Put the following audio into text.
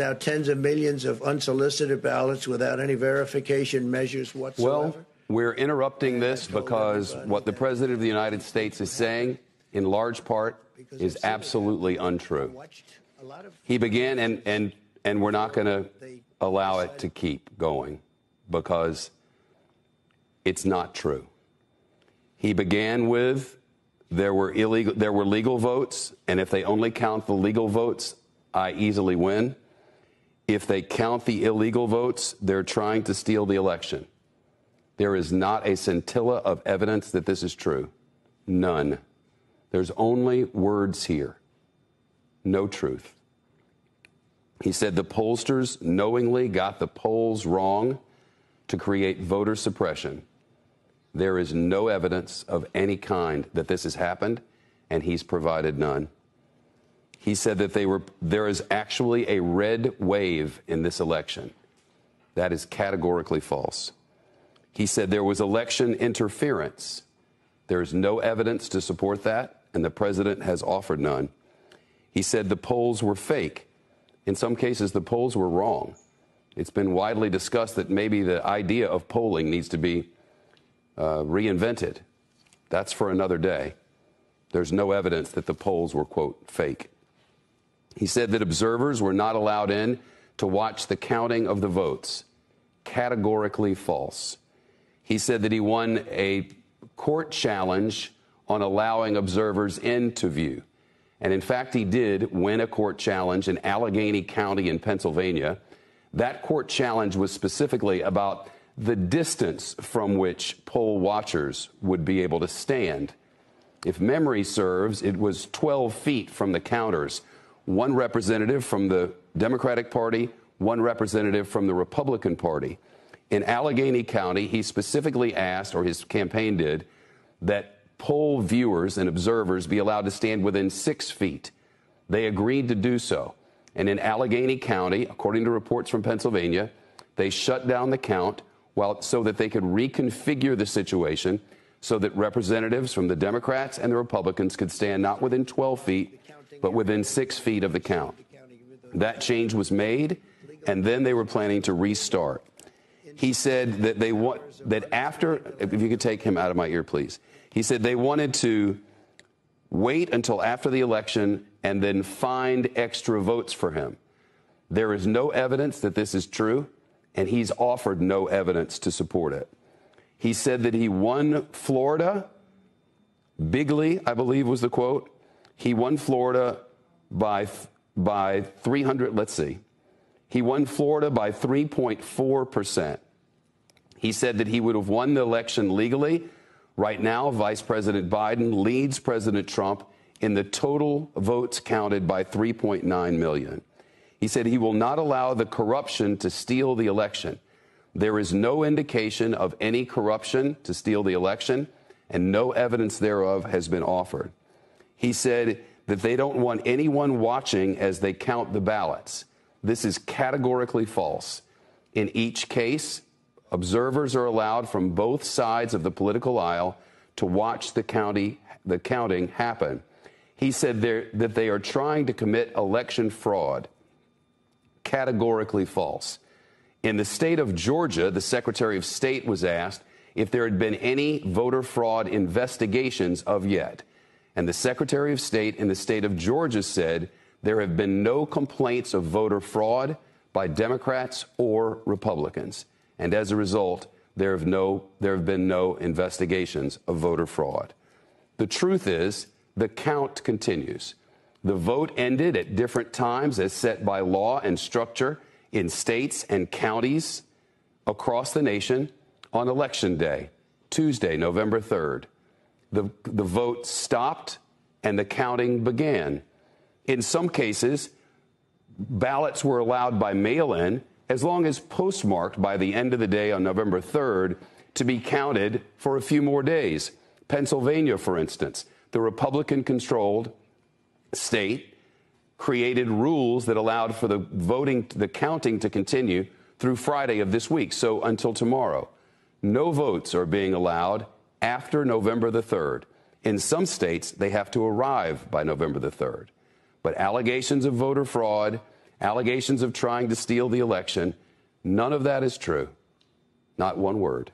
out tens of millions of unsolicited ballots without any verification measures whatsoever? Well, we're interrupting this because what the President of the United States is saying, in large part, is absolutely untrue. He began, and, and, and we're not going to allow it to keep going because it's not true. He began with there were illegal there were legal votes, and if they only count the legal votes, I easily win. If they count the illegal votes, they're trying to steal the election. There is not a scintilla of evidence that this is true. None. There's only words here, no truth. He said the pollsters knowingly got the polls wrong to create voter suppression. There is no evidence of any kind that this has happened, and he's provided none. He said that they were, there is actually a red wave in this election. That is categorically false. He said there was election interference. There is no evidence to support that, and the president has offered none. He said the polls were fake. In some cases, the polls were wrong. It's been widely discussed that maybe the idea of polling needs to be uh, reinvented. That's for another day. There's no evidence that the polls were, quote, fake. He said that observers were not allowed in to watch the counting of the votes. Categorically false. He said that he won a court challenge on allowing observers into view. And in fact, he did win a court challenge in Allegheny County in Pennsylvania. That court challenge was specifically about the distance from which poll watchers would be able to stand. If memory serves, it was 12 feet from the counters. One representative from the Democratic Party, one representative from the Republican Party. In Allegheny County, he specifically asked, or his campaign did, that poll viewers and observers be allowed to stand within six feet. They agreed to do so. And in Allegheny County, according to reports from Pennsylvania, they shut down the count while, so that they could reconfigure the situation so that representatives from the Democrats and the Republicans could stand not within 12 feet, but within six feet of the count. That change was made, and then they were planning to restart. He said that they want that after, if you could take him out of my ear, please. He said they wanted to wait until after the election and then find extra votes for him. There is no evidence that this is true and he's offered no evidence to support it. He said that he won Florida bigly, I believe was the quote. He won Florida by by 300, let's see. He won Florida by 3.4%. He said that he would have won the election legally. Right now, Vice President Biden leads President Trump in the total votes counted by 3.9 million. He said he will not allow the corruption to steal the election. There is no indication of any corruption to steal the election, and no evidence thereof has been offered. He said that they don't want anyone watching as they count the ballots. This is categorically false. In each case, observers are allowed from both sides of the political aisle to watch the county the counting happen. He said that they are trying to commit election fraud categorically false. In the state of Georgia, the Secretary of State was asked if there had been any voter fraud investigations of yet. And the Secretary of State in the state of Georgia said there have been no complaints of voter fraud by Democrats or Republicans. And as a result, there have, no, there have been no investigations of voter fraud. The truth is, the count continues. The vote ended at different times as set by law and structure in states and counties across the nation on Election Day, Tuesday, November 3rd. The, the vote stopped and the counting began. In some cases, ballots were allowed by mail in as long as postmarked by the end of the day on November 3rd to be counted for a few more days. Pennsylvania, for instance, the Republican controlled state created rules that allowed for the voting, the counting to continue through Friday of this week, so until tomorrow. No votes are being allowed after November the 3rd. In some states, they have to arrive by November the 3rd. But allegations of voter fraud, allegations of trying to steal the election. None of that is true. Not one word.